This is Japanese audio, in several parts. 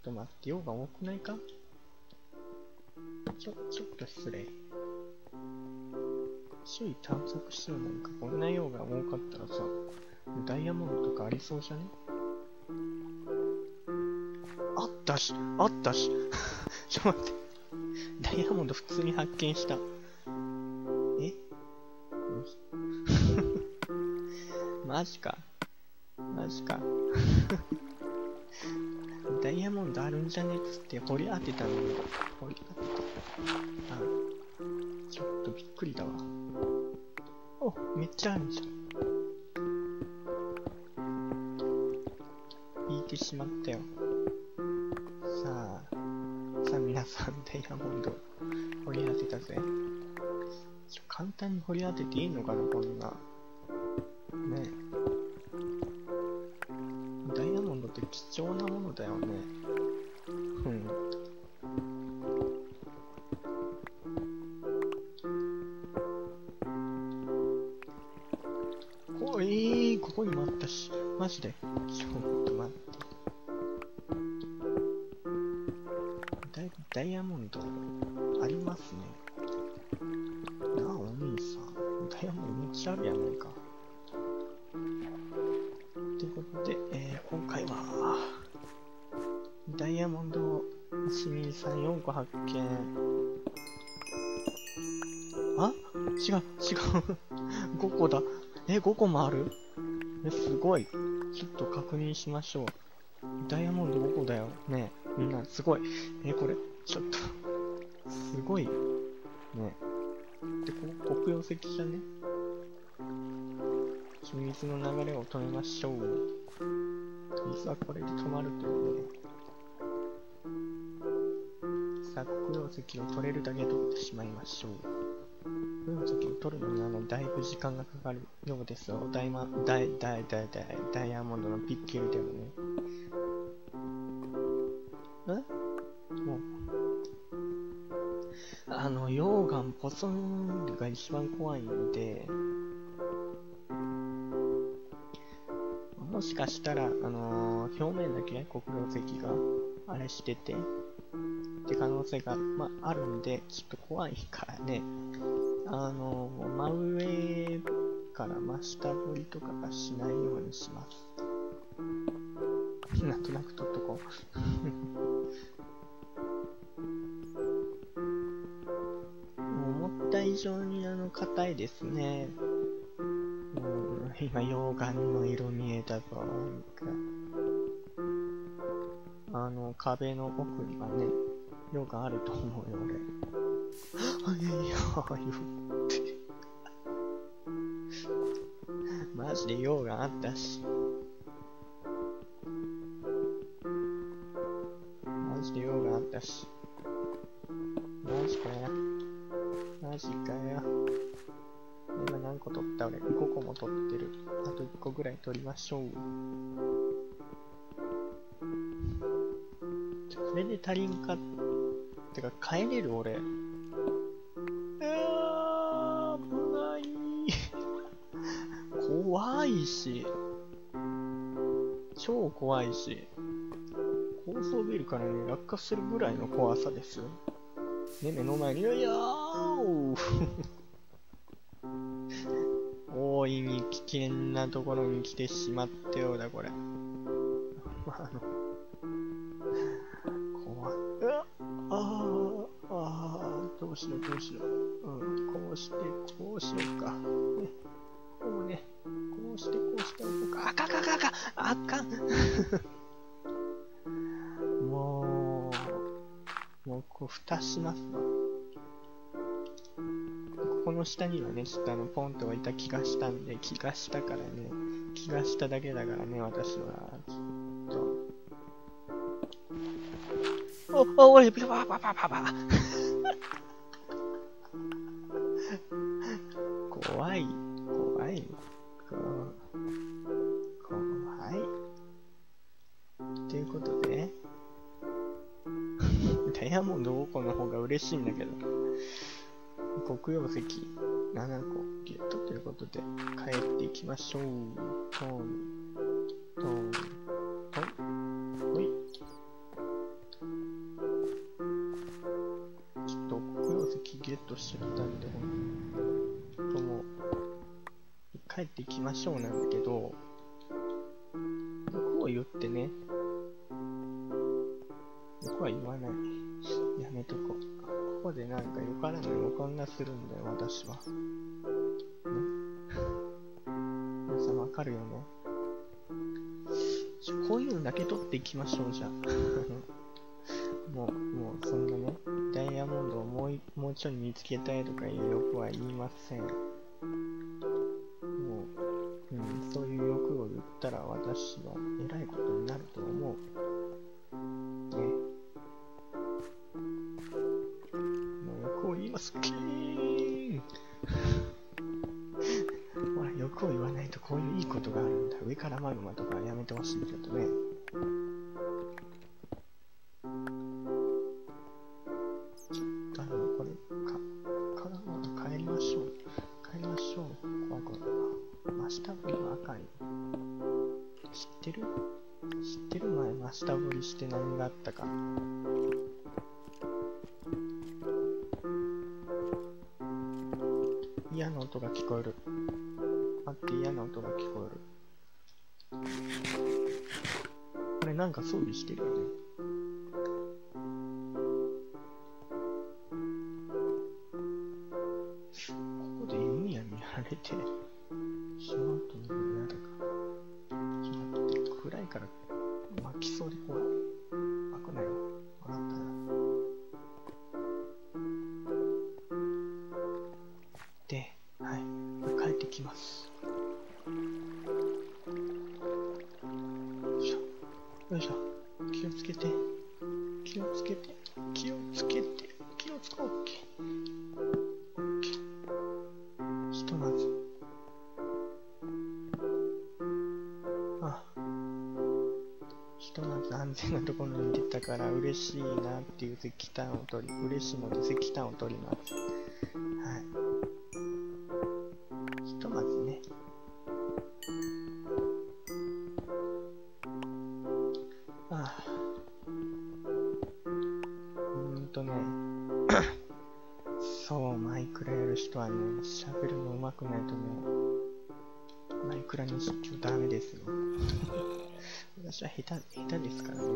っと待って、用が多くないか？ちょ、ちょっと失礼。周囲探索しようなんか、こんな用が多かったらさ、ダイヤモンドとかありそうじゃね？あったし、あったし。ちょっと待って。ダイヤモンド普通に発見した。え？マジか。マジか。ダイヤモンドあるんじゃねっつって掘り当てたのに、掘り当てた。あ、ちょっとびっくりだわ。お、めっちゃあるじゃん。引いてしまったよ。さあ、さあ皆さん、ダイヤモンド掘り当てたぜ。簡単に掘り当てていいのかな、こんな。ねえ。貴重なものだよね。うん。こえー、ここにもあったし。マジで？ちょっと待って。だいぶダイヤモンドありますね。なあ、お兄さん。ダイヤモンドめっちゃあるやないか。ことで、えー今回は、ダイヤモンド市民さん4個発見。あ？違う、違う。5個だ。え、5個もある？え、すごい。ちょっと確認しましょう。ダイヤモンド5個だよ。ねみんな、すごい。え、これ、ちょっと、すごい。ねで、ここ黒曜石じゃね水の流れを止めましょう。水はこれで止まるというね。さあ、黒曜石を取れるだけ取ってしまいましょう。黒曜石を取るのにあの、だいぶ時間がかかるようですよ。ダイマ、ダイ、ダイ、ダイ、ダイ、ダイヤモンドのピッケルでもね。え？もう。あの、溶岩ポソンが一番怖いんで、もしかしたら、あのー表面だけ黒曜石があれしてて、って可能性が、まあ、あるんで、ちょっと怖いからね、あのー真上から真下掘りとかがしないようにします。なんとなく取っとこう。思った以上にあの硬いですね。う今、溶岩の色見えたぞ。なんかあの、壁の奥にはね、溶岩あると思うよ、俺。あ、いやいや、言って。マジで溶岩あったし。マジで溶岩あったし。マジかよ。マジかよ。った俺 ?5 個も取ってる。あと1個ぐらい取りましょう。それで足りんかっ、てか帰れる？俺。うわー、危ない。怖いし。超怖いし。高層ビルからね、落下するぐらいの怖さです。ね、目の前に、いやいやーいに危険なところに来てしまったようだ、これ。あの、怖い。あーあー、どうしよう、どうしよう。うん、こうして、こうしようか。ね、こうね、こうして、こうしておこうか。あかんあかんあかんあかんもう、もう、こう、蓋しますわ。この下にはね、ちょっとあの、ポンと置いた気がしたんで、気がしたからね、気がしただけだからね、私は、ちょっと。お、お、おい、パパパパパパ。怖い、怖い、怖い。ということで、ダイヤモンド5個の方が嬉しいんだけど、黒曜石7個ゲットということで、帰っていきましょう。トン、トン、トン。ほい。ちょっと黒曜石ゲットしちゃったんで、ほんともう、帰っていきましょうなんだけど、こう言ってね、僕は言わない。やめとこう。こでなんか良からぬ予感がするんだよ、私は。ね皆さんわかるよねこういうのだけ取っていきましょう、じゃあ。もう、もう、そんなね、ダイヤモンドをもうもうちょい見つけたいとかいう欲は言いません。もう、うん、そういう欲を言ったら私は偉いことになると思好き。ほら欲を言わないとこういういいことがあるんだ。上からマグマとかやめてほしいけどね。ちょっとあのこれかから変えましょう。変えましょう。怖くないわ真下ぶりは赤い知ってる？知ってる前真下ぶりして何があったか。嫌な音が聞こえる。あって嫌な音が聞こえる。これなんか装備してるよね。ここで弓矢見られてしまうと嫌だから。暗いから巻きそうで怖い。気をつけて。気をつけて。気をつけて。気をつこうひとまず。あ。ひとまず安全なところに出たから嬉しいなっていう石炭を取り嬉しいので石炭を取ります。はい。喋るの上手くないとねう、マイクラにしちゃダメですよ。私は下手、下手ですからね。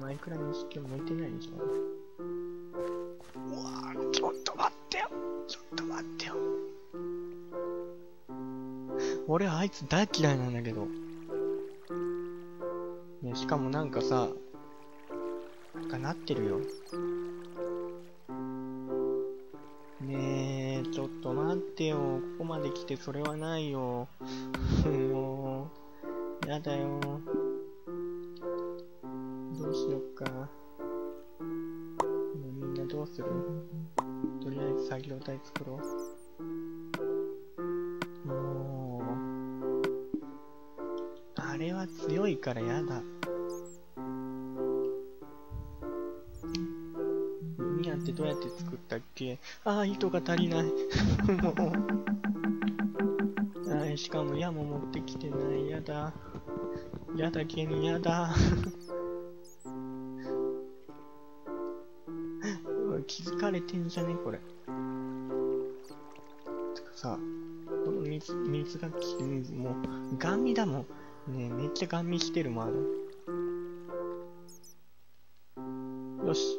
マイクラのしち向いてないでしょうわぁ、ちょっと待ってよちょっと待ってよ俺あいつ大嫌いなんだけど。ね、しかもなんかさ、なんかなってるよ。ねえ。ちょっと待ってよ。ここまで来てそれはないよ。もう、やだよ。どうしよっか。もうみんなどうする？とりあえず作業台作ろう。もう、あれは強いからやだ。ってどうやって作ったっけ？ああ、糸が足りない。もう。あしかも矢も持ってきてない。やだ。やだけにやだ。気づかれてんじゃね？これ。てかさ、この水、水がき、水もう、ガンだもん。ね、めっちゃガンしてるもん、あれ。よし。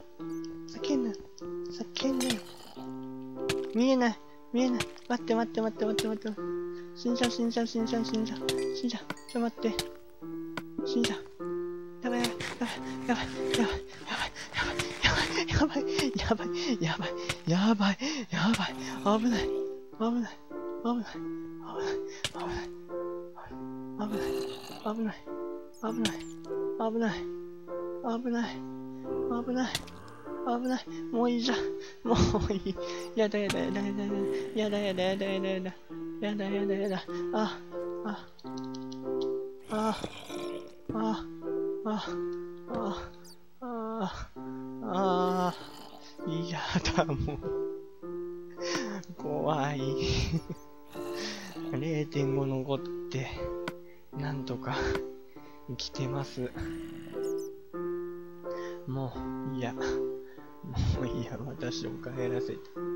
見えない。見えない。待って待って待って待って待って。死んじゃう死んじゃう死んじゃう死んじゃう。死んじゃう。ちょ待って。死んじゃう。やばいやばいやばいやばいやばいやばいやばいやばいやばいやばいやばい危ない危ない危ない危ない危ない危ない危ない危ない危ない危ない危ない危ないもういいじゃん。もういい。やだやだやだやだやだやだやだやだやだやだやだやだ。あ、あ、あ、あ、あ、あ、あ、ああああ、やだもう。怖い。0.5残って、なんとか生きてます。もう、いや。もういいや、私を帰らせて。